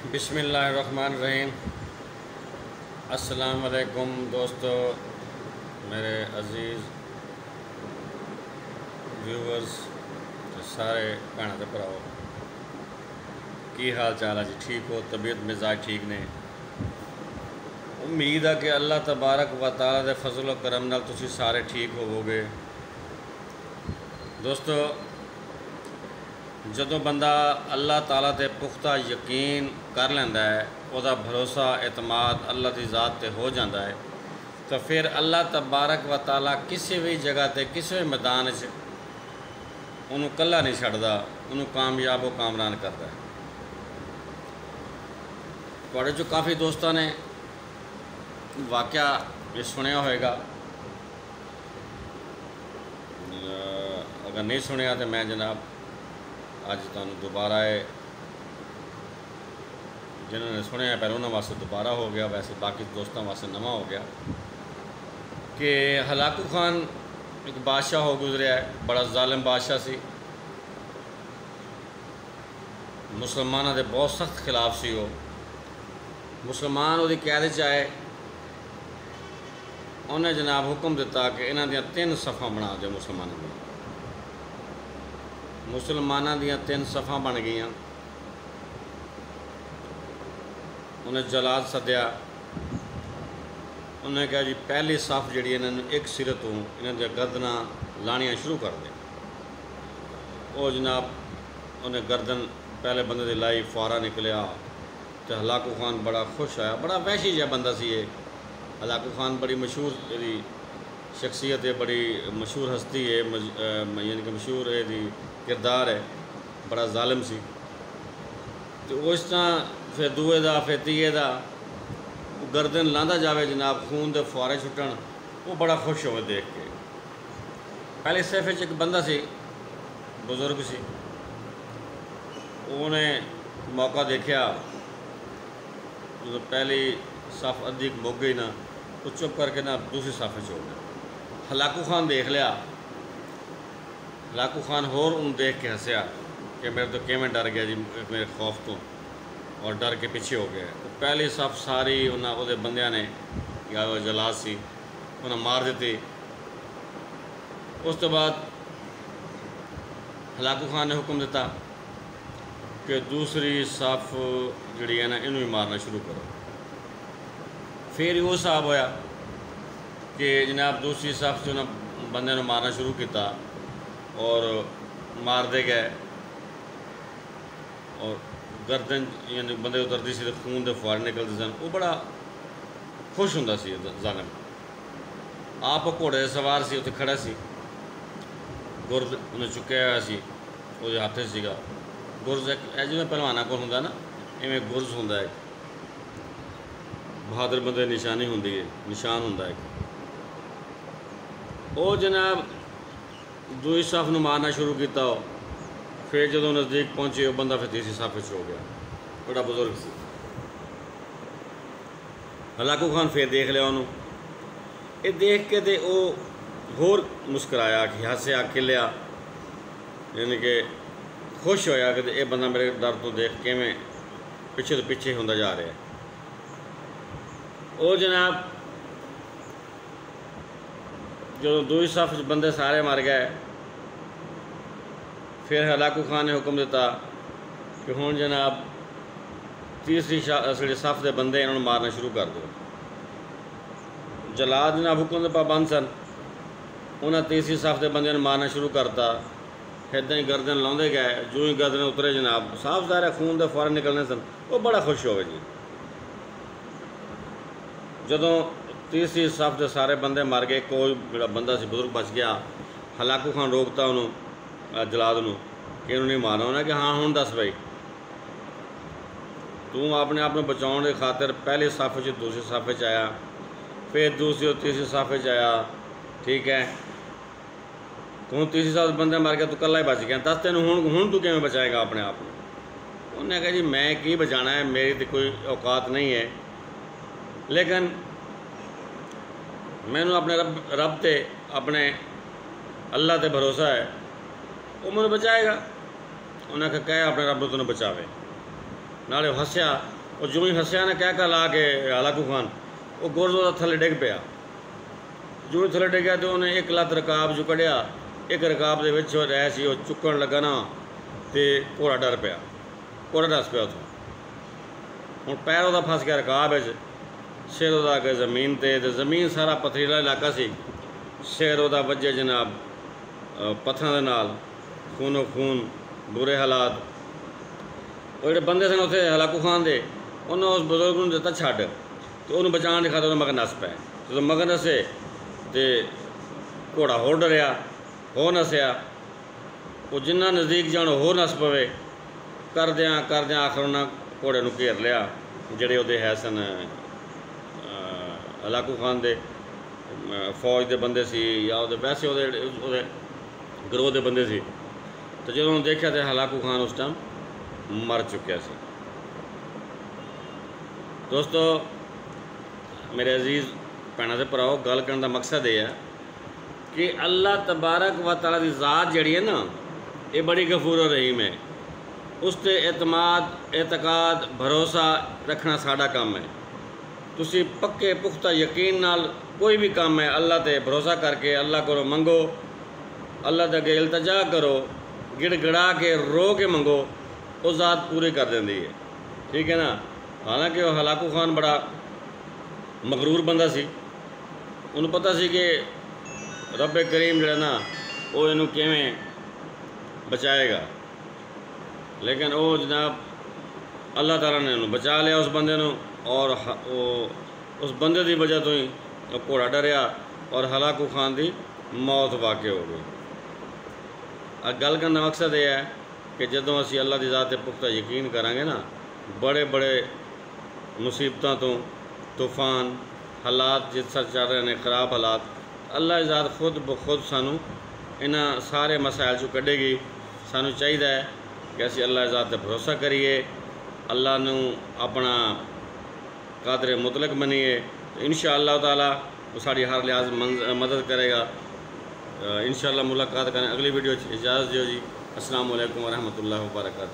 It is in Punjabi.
बिसमीम अस्सलाम वालेकुम दोस्तों मेरे अजीज़ व्यूवर्स ते सारे भैन ते भराओ की हाल चाल है जी ठीक हो तबीयत मिजाज ठीक ने उम्मीद है कि अल्लाह तबारक व ताला दे फजल करम नाल तुसी सारे ठीक होवोगे दोस्तों ਜਦੋਂ ਬੰਦਾ ਅੱਲਾਹ ਤਾਲਾ ਤੇ ਪੁਖਤਾ ਯਕੀਨ ਕਰ ਲੈਂਦਾ ਹੈ, ਉਹਦਾ ਭਰੋਸਾ, ਇਤਮਾਦ ਅੱਲਾਹ ਦੀ ਜ਼ਾਤ ਤੇ ਹੋ ਜਾਂਦਾ ਹੈ। ਤਾਂ ਫਿਰ ਅੱਲਾਹ ਤਬਾਰਕ व ਤਾਲਾ ਕਿਸੇ ਵੀ ਜਗ੍ਹਾ ਤੇ, ਕਿਸੇ ਵੀ ਮੈਦਾਨ 'ਚ ਉਹਨੂੰ ਕੱਲਾ ਨਹੀਂ ਛੱਡਦਾ, ਉਹਨੂੰ ਕਾਮਯਾਬ ਉਹ ਕਾਮਰਾਨ ਕਰਦਾ ਹੈ। ਤੁਹਾਡੇ ਚੋਂ ਕਾਫੀ ਦੋਸਤਾਂ ਨੇ ਵਾਕਿਆ ਇਹ ਸੁਣਿਆ ਹੋਵੇਗਾ। ਅਗਰ ਨਹੀਂ ਸੁਣਿਆ ਤਾਂ ਮੈਂ ਜਨਾਬ ਅੱਜ ਤੁਹਾਨੂੰ ਦੁਬਾਰਾ ਇਹ ਜਿਨ੍ਹਾਂ ਨੇ ਸੁਣਿਆ ਪਰ ਉਹਨਾਂ ਵਾਸਤੇ ਦੁਬਾਰਾ ਹੋ ਗਿਆ, ਵੈਸੇ ਬਾਕੀ ਦੋਸਤਾਂ ਵਾਸਤੇ ਨਵਾਂ ਹੋ ਗਿਆ ਕਿ ਹਲਾਕੂ ਖਾਨ ਇੱਕ ਬਾਦਸ਼ਾਹ ਹੋ ਗੁਜ਼ਰਿਆ ਬੜਾ ਜ਼ਾਲਮ ਬਾਦਸ਼ਾਹ ਸੀ। ਮੁਸਲਮਾਨਾਂ ਦੇ ਬਹੁਤ ਸਖਤ ਖਿਲਾਫ ਸੀ ਉਹ। ਮੁਸਲਮਾਨ ਉਹਦੀ ਕੈਦ 'ਚ ਆਏ। ਉਹਨੇ ਜਨਾਬ ਹੁਕਮ ਦਿੱਤਾ ਕਿ ਇਹਨਾਂ ਦੀਆਂ ਤਿੰਨ ਸਫ਼ਾਂ ਬਣਾ ਦਿਓ ਮੁਸਲਮਾਨਾਂ ਦੀਆਂ ਮੁਸਲਮਾਨਾਂ ਦੀਆਂ ਤਿੰਨ ਸਫ਼ਾਂ ਬਣ ਗਈਆਂ। ਉਹਨੇ ਜਲਾਦ ਸੱਦਿਆ। ਉਹਨੇ ਕਿਹਾ ਜੀ, ਪਹਿਲੀ ਸਫ ਜਿਹੜੀ ਇਹਨਾਂ ਨੂੰ ਇੱਕ ਸਿਰੇ ਤੋਂ ਇਹਨਾਂ ਦੀਆਂ ਗਰਦਨਾਂ ਲਾਣੀਆਂ ਸ਼ੁਰੂ ਕਰ ਦੇ ਉਹ ਜਨਾਬ, ਉਹਨੇ ਗਰਦਨ ਪਹਿਲੇ ਬੰਦੇ ਦੀ ਲਾਈ ਫਾਰਾ ਨਿਕਲਿਆ ਤੇ ਹਲਾਕੂ ਖਾਨ ਬੜਾ ਖੁਸ਼ ਆਇਆ ਬੜਾ ਵਹਿਸ਼ੀ ਜਿਹਾ ਬੰਦਾ ਸੀ ਇਹ। ਹਲਾਕੂ ਖਾਨ ਬੜੀ ਮਸ਼ਹੂਰ ਇਹਦੀ ਸ਼ਖਸੀਅਤ ਹੈ ਬੜੀ ਮਸ਼ਹੂਰ ਹਸਤੀ ਹੈ ਯਾਨੀ ਕਿ ਮਸ਼ਹੂਰ ਇਹਦੀ ਕਿਰਦਾਰ ਹੈ, ਬੜਾ ਜ਼ਾਲਮ ਸੀ। ਤੇ ਉਸ ਤਰ੍ਹਾਂ ਫਿਰ ਦੂਏ ਦਾ, ਫਿਰ ਤੀਏ ਦਾ ਗਰਦਨ ਲਾਂਦਾ ਜਾਵੇ ਜਨਾਬ, ਖੂਨ ਦੇ ਫੁਆਰੇ ਛੁੱਟਣ, ਉਹ ਬੜਾ ਖੁਸ਼ ਹੋਵੇ ਦੇਖ ਕੇ। ਪਹਿਲੇ ਸਫੇ 'ਚ ਇੱਕ ਬੰਦਾ ਸੀ, ਬਜ਼ੁਰਗ ਸੀ। ਉਹਨੇ ਮੌਕਾ ਦੇਖਿਆ, ਜਦੋਂ ਪਹਿਲੀ ਸਫ ਅੱਧੀ ਮੁੱਕ ਗਈ ਨਾ, ਉਹ ਚੁੱਪ ਕਰਕੇ ਨਾ ਦੂਸਰੀ ਸਫੇ 'ਚ ਹੋ ਗਿਆ। ਹਲਾਕੂ ਖਾਨ ਦੇਖ ਲਿਆ। ਹਲਾਕੂ ਖਾਨ ਹੋਰ ਉਹਨੂੰ ਦੇਖ ਕੇ ਹੱਸਿਆ ਕਿ ਮੇਰੇ ਤੋਂ ਕਿਵੇਂ ਡਰ ਗਿਆ ਜੀ ਮੇਰੇ ਖੌਫ ਤੋਂ ਔਰ ਡਰ ਕੇ ਪਿੱਛੇ ਹੋ ਗਿਆ। ਉਹ ਪਹਿਲੇ ਸਫ ਸਾਰੀ ਉਹਨਾਂ ਉਹਦੇ ਬੰਦਿਆਂ ਨੇ ਜਾਂ ਉਹ ਜਲਾਦ ਸੀ, ਉਹਨਾਂ ਮਾਰ ਦਿੱਤੇ। ਉਸ ਤੋਂ ਬਾਅਦ ਹਲਾਕੂ ਖਾਨ ਨੇ ਹੁਕਮ ਦਿੱਤਾ ਕਿ ਦੂਸਰੀ ਸਫ ਜਿਹੜੀ ਹੈ ਨਾ, ਇਹਨੂੰ ਵੀ ਮਾਰਨਾ ਸ਼ੁਰੂ ਕਰੋ। ਫਿਰ ਉਹ ਸਾਹਬ ਹੋਇਆ। ਕਿ ਜਨਾਬ ਦੂਸਰੀ ਸਫ 'ਚ ਉਹਨਾਂ ਬੰਦਿਆਂ ਨੂੰ ਮਾਰਨਾ ਸ਼ੁਰੂ ਕੀਤਾ ਔਰ ਮਾਰਦੇ ਗਏ। ਔਰ ਗਰਦਨ ਯਾਨੀ ਬੰਦੇ ਉਤਰਦੀ ਸੀ ਤੇ ਖੂਨ ਦੇ ਫੁਆਰੇ ਨਿਕਲਦੇ ਸਨ। ਉਹ ਬੜਾ ਖੁਸ਼ ਹੁੰਦਾ ਸੀ ਜ਼ਾਲਮ। ਆਪ ਘੋੜੇ ਸਵਾਰ ਸੀ, ਉੱਥੇ ਖੜਾ ਸੀ। ਗੁਰਦ ਉਹਨੇ ਚੁੱਕਿਆ ਹੋਇਆ ਸੀ, ਉਹਦੇ ਹੱਥ ਸੀਗਾ। ਗੁਰਜ਼ ਇੱਕ ਇਹ ਜਿਵੇਂ ਪਹਿਲਵਾਨਾਂ ਕੋਲ ਹੁੰਦਾ ਨਾ ਐਵੇਂ ਗੁਰਜ਼ ਹੁੰਦਾ ਹੈ ਬਹਾਦਰ ਬੰਦੇ ਨਿਸ਼ਾਨੀ ਹੁੰਦੀ ਹੈ, ਨਿਸ਼ਾਨ ਹੁੰਦਾ ਹੈ ਉਹ ਜਨਾਬ ਦੂਜੀ ਸਫ ਨੂੰ ਮਾਰਨਾ ਸ਼ੁਰੂ ਕੀਤਾ ਉਹ। ਫਿਰ ਜਦੋਂ ਨਜ਼ਦੀਕ ਪਹੁੰਚੇ, ਉਹ ਬੰਦਾ ਫਿਰ ਤੀਸਰੀ ਸਫ ਵਿੱਚ ਹੋ ਗਿਆ। ਬੜਾ ਬਜ਼ੁਰਗ ਸੀ। ਹਲਾਕੂ ਖਾਨ ਫਿਰ ਦੇਖ ਲਿਆ ਉਹਨੂੰ। ਇਹ ਦੇਖ ਕੇ ਤੇ ਉਹ ਹੋਰ ਮੁਸਕਰਾਇਆ ਕਿ ਹੱਸਿਆ ਖਿਲਿਆ ਯਾਨੀ ਕਿ ਖੁਸ਼ ਹੋਇਆ ਕਿ ਇਹ ਬੰਦਾ ਮੇਰੇ ਡਰ ਤੋਂ ਦੇਖ ਕਿਵੇਂ ਪਿੱਛੇ ਤੋਂ ਪਿੱਛੇ ਹੁੰਦਾ ਜਾ ਰਿਹਾ। ਉਹ ਜਨਾਬ ਜਦੋਂ ਦੂਈ ਸਫ ਬੰਦੇ ਸਾਰੇ ਮਰ ਗਏ, ਫਿਰ ਹਲਾਕੂ ਖਾਨ ਨੇ ਹੁਕਮ ਦਿੱਤਾ ਕਿ ਹੁਣ ਜਨਾਬ ਤੀਸਰੀ ਜਿਹੜੇ ਸਫ ਦੇ ਬੰਦੇ ਇਹਨਾਂ ਨੂੰ ਮਾਰਨਾ ਸ਼ੁਰੂ ਕਰ ਦਿਓ। ਜਲਾਦ ਨੇ ਹੁਕਮ ਦੇ ਪਾਬੰਦ ਸਨ। ਉਹਨਾਂ ਤੀਸਰੀ ਸਫ ਦੇ ਬੰਦਿਆਂ ਨੂੰ ਮਾਰਨਾ ਸ਼ੁਰੂ ਕਰਤਾ। ਇਦਾਂ ਹੀ ਗਰਦਨ ਲਾਉਂਦੇ ਗਏ। ਜੋ ਹੀ ਗਰਦਨ ਉਤਰੇ ਜਨਾਬ। ਸਾਫ਼ ਜ਼ਾਹਿਰ ਖੂਨ ਦੇ ਫੌਰਨ ਨਿਕਲਣੇ ਸਨ। ਉਹ ਬੜਾ ਖੁਸ਼ ਹੋਵੇ ਜੀ। ਜਦੋਂ ਤੀਸਰੀ ਸਫ ਦੇ ਸਾਰੇ ਬੰਦੇ ਮਰ ਗਏ ਕੋਈ ਜਿਹੜਾ ਬੰਦਾ ਸੀ ਬਜ਼ੁਰਗ ਬਚ ਗਿਆ। ਹਲਾਕੂ ਖਾਨ ਰੋਕਤਾ ਉਹਨੂੰ ਜਲਾਦ ਨੂੰ, ਕਿ ਇਹਨੂੰ ਨਹੀਂ ਮਾਰਨਾ। ਉਹਨੇ ਕਿ ਹਾਂ, ਹੁਣ ਦੱਸ ਬਈ। ਤੂੰ ਆਪਣੇ ਆਪ ਨੂੰ ਬਚਾਉਣ ਦੇ ਖਾਤਰ ਪਹਿਲੇ ਸਫ 'ਚ ਦੂਸਰੇ ਸਫ 'ਚ ਆਇਆ, ਫਿਰ ਦੂਸਰੀ ਤੀਸਰੀ ਸਫ 'ਚ ਆਇਆ, ਠੀਕ ਹੈ। ਤੂੰ ਤੀਸਰੀ ਸਫ ਬੰਦੇ ਮਰ ਗਿਆ, ਤੂੰ ਇਕੱਲਾ ਹੀ ਬਚ ਗਿਆ। ਦੱਸ ਤੈਨੂੰ ਹੁਣ ਹੁਣ ਤੂੰ ਕਿਵੇਂ ਬਚਾਏਗਾ ਆਪਣੇ ਆਪ ਨੂੰ? ਉਹਨੇ ਕਿਹਾ, ਜੀ, ਮੈਂ ਕੀ ਬਚਾਣਾ ਹੈ? ਮੇਰੀ ਤੇ ਕੋਈ ਔਕਾਤ ਨਹੀਂ ਹੈ। ਲੇਕਿਨ ਮੈਨੂੰ ਆਪਣੇ ਰੱਬ ਰੱਬ ਤੇ ਆਪਣੇ ਅੱਲਾ ਤੇ ਭਰੋਸਾ ਹੈ। ਉਹ ਮੈਨੂੰ ਬਚਾਏਗਾ। ਉਹਨਾਂ ਕਹਾ ਕਹੇ ਆਪਣੇ ਰੱਬ ਨੂੰ ਬਚਾਵੇ। ਨਾਲੇ ਉਹ ਹੱਸਿਆ, ਉਹ ਜਿਉਂ ਹੀ ਹੱਸਿਆ ਨੇ, ਕਹਿ ਕਾ ਲਾ ਕੇ ਹਲਾਕੂ ਖਾਨ, ਉਹ ਗੁਰਦੁਆਰਾ ਥੱਲੇ ਡਿੱਗ ਪਿਆ। ਜਿਉਂ ਥੱਲੇ ਡਿੱਗਿਆ ਤੇ ਉਹਨੇ ਇੱਕ ਲੱਤ ਰਕਾਬ ਜੋ ਕੱਢਿਆ। ਇੱਕ ਰਕਾਬ ਦੇ ਵਿੱਚ ਰਹਿ ਸੀ, ਉਹ ਚੁੱਕਣ ਲੱਗਾ ਨਾ, ਤੇ ਘੋੜਾ ਡਰ ਪਿਆ। ਘੋੜਾ ਡਸ ਪਿਆ ਉੱਥੋਂ। ਹੁਣ ਪੈਰ ਉਹਦਾ ਫਸ ਗਿਆ ਰਕਾਬ ਵਿੱਚ। ਸਿਰ ਉਹਦਾ ਕੇ ਜ਼ਮੀਨ ਤੇ ਤੇ ਜ਼ਮੀਨ ਸਾਰਾ ਪਥਰੀਲਾ ਇਲਾਕਾ ਸੀ। ਸਿਰ ਉਹਦਾ ਵੱਜੇ ਜਨਾਬ ਪੱਥਰਾਂ ਦੇ ਨਾਲ। ਖੂਨੋ ਖੂਨ, ਬੁਰੇ ਹਾਲਾਤ। ਉਹ ਜਿਹੜੇ ਬੰਦੇ ਸਨ ਉੱਥੇ ਹਲਾਕੂ ਖਾਨ ਦੇ, ਉਹਨਾਂ ਉਸ ਬਜ਼ੁਰਗ ਨੂੰ ਦਿੱਤਾ ਛੱਡ। ਤੇ ਉਹਨੂੰ ਬਚਾਉਣ ਦੇ ਖਾਤਰ ਉਹਦਾ ਮਗਰ ਨਸ ਪਏ। ਜਦੋਂ ਮਗਰ ਨਸੇ ਤੇ ਘੋੜਾ ਹੋਰ ਡਰਿਆ, ਹੋਰ ਨਸਿਆ। ਉਹ ਜਿੰਨਾ ਨਜ਼ਦੀਕ ਜਾਣ ਹੋਰ ਨਸ ਪਵੇ। ਕਰਦਿਆਂ ਕਰਦਿਆਂ ਆਖਰ ਉਹਨਾਂ ਘੋੜੇ ਨੂੰ ਘੇਰ ਲਿਆ, ਜਿਹੜੇ ਉਹਦੇ ਹੈ ਸਨ ਅ, ਹਲਾਕੂ ਖਾਨ ਦੇ ਫੌਜ ਦੇ ਬੰਦੇ ਸੀ ਜਾਂ ਉਹਦੇ ਵੈਸੇ ਉਹਦੇ ਉਹਦੇ ਗਰੋਹ ਦੇ ਬੰਦੇ ਸੀ। ਤੇ ਜਦੋਂ ਉਹਨੂੰ ਦੇਖਿਆ ਤੇ ਹਲਾਕੂ ਖਾਨ ਉਸ ਟਾਈਮ ਮਰ ਚੁੱਕਿਆ ਸੀ। ਦੋਸਤੋ ਮੇਰੇ ਅਜ਼ੀਜ਼ ਭੈਣਾਂ ਤੇ ਭਰਾਓ ਗੱਲ ਕਰਨ ਦਾ ਮਕਸਦ ਇਹ ਹੈ ਕਿ ਅੱਲਾਹ ਤਬਾਰਕ व ਤਾਲਾ ਦੀ ਜ਼ਾਤ ਜਿਹੜੀ ਹੈ ਨਾ ਇਹ ਬੜੀ ਗਫੂਰ ਰਹੀਮ ਹੈ। ਉਸ ਤੇ ਇਤਮਾਦ ਇਤਕਾਦ ਭਰੋਸਾ ਰੱਖਣਾ ਸਾਡਾ ਕੰਮ ਹੈ। ਤੁਸੀਂ ਪੱਕੇ ਪੁਖਤਾ ਯਕੀਨ ਨਾਲ ਕੋਈ ਵੀ ਕੰਮ ਹੈ, ਅੱਲਾ ਤੇ ਭਰੋਸਾ ਕਰਕੇ ਅੱਲਾ ਕੋਲੋਂ ਮੰਗੋ, ਅੱਲਾ ਦੇ ਅੱਗੇ ਇਲਤਜਾ ਕਰੋ, ਗਿੜਗੜਾ ਕੇ ਰੋ ਕੇ ਮੰਗੋ, ਉਹ ਜ਼ਾਤ ਪੂਰੀ ਕਰ ਦਿੰਦੀ ਹੈ। ਠੀਕ ਹੈ ਨਾ? ਹਾਲਾਂਕਿ ਉਹ ਹਲਾਕੂ ਖਾਨ ਬੜਾ ਮਗਰੂਰ ਬੰਦਾ ਸੀ। ਉਹਨੂੰ ਪਤਾ ਸੀ ਕਿ ਰੱਬ ਕਰੀਮ ਜਿਹੜਾ ਨਾ, ਉਹ ਇਹਨੂੰ ਕਿਵੇਂ ਬਚਾਏਗਾ। ਲੇਕਿਨ ਉਹ ਜਨਾਬ ਅੱਲਾਹ ਤਾਲਾ ਨੇ ਉਹਨੂੰ ਬਚਾ ਲਿਆ ਉਸ ਬੰਦੇ ਨੂੰ। ਔਰ ਹ- ਉਹ, ਉਸ ਬੰਦੇ ਦੀ ਵਜ੍ਹਾ ਤੋਂ ਹੀ ਉਹ ਘੋੜਾ ਡਰਿਆ ਔਰ ਹਲਾਕੂ ਖਾਨ ਦੀ ਮੌਤ ਵਾਕਿਆ ਹੋ ਗਈ। ਆ ਗੱਲ ਕਰਨ ਦਾ ਮਕਸਦ ਇਹ ਹੈ ਕਿ ਜਦੋਂ ਅਸੀਂ ਅੱਲਾ ਦੀ ਜ਼ਾਤ ਤੇ ਪੁਖਤਾ ਯਕੀਨ ਕਰਾਂਗੇ ਨਾ, ਬੜੇ ਬੜੇ ਮੁਸੀਬਤਾਂ ਤੋਂ ਤੂਫਾਨ, ਹਾਲਾਤ ਜਿਸ ਤਰ੍ਹਾਂ ਚੱਲ ਰਹੇ ਨੇ, ਖਰਾਬ ਹਾਲਾਤ, ਅੱਲਾ ਦੀ ਜ਼ਾਤ ਖੁਦ ਬਖੁਦ ਸਾਨੂੰ ਇਹਨਾਂ ਸਾਰੇ ਮਸਾਇਲ ਚੋਂ ਕੱਢੇਗੀ। ਸਾਨੂੰ ਚਾਹੀਦਾ ਹੈ ਕਿ ਅਸੀਂ ਅੱਲਾਹ ਦੀ ਜ਼ਾਤ ਤੇ ਭਰੋਸਾ ਕਰੀਏ, ਅੱਲਾ ਨੂੰ ਆਪਣਾ कादर मुतलक बनी बनिए तो इन ताला वो साड़ी हर लिहाज मदद करेगा। इन मुलाकात करें। अगली वीडियो इजाज़त दियो जी। असल वरहमल वर्का